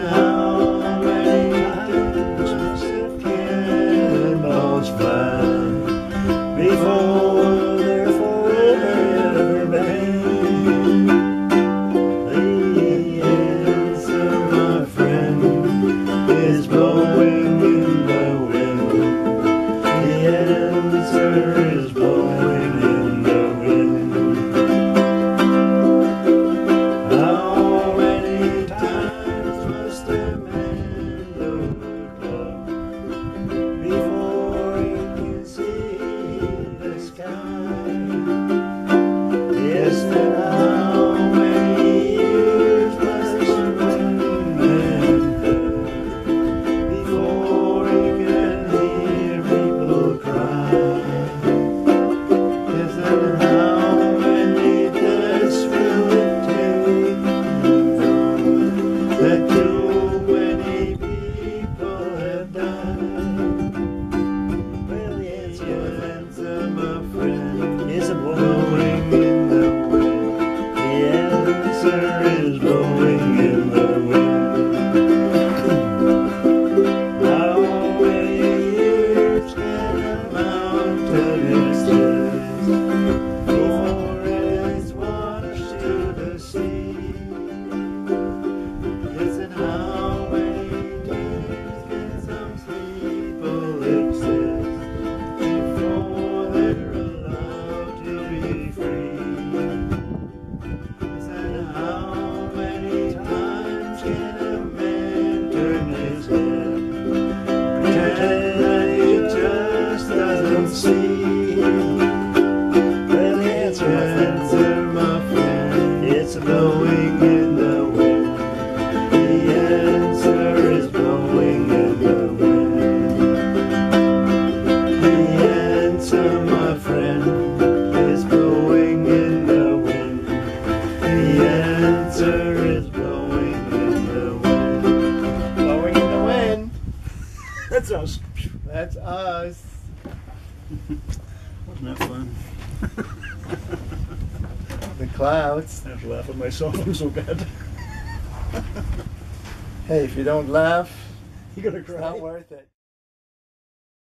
now. answer is blowing answer is blowing in the wind. Blowing in the wind. That's us. That's us. Wasn't that fun? the clouds. I was laughing myself. I'm so bad. hey, if you don't laugh, you're gonna cry. It's not worth it.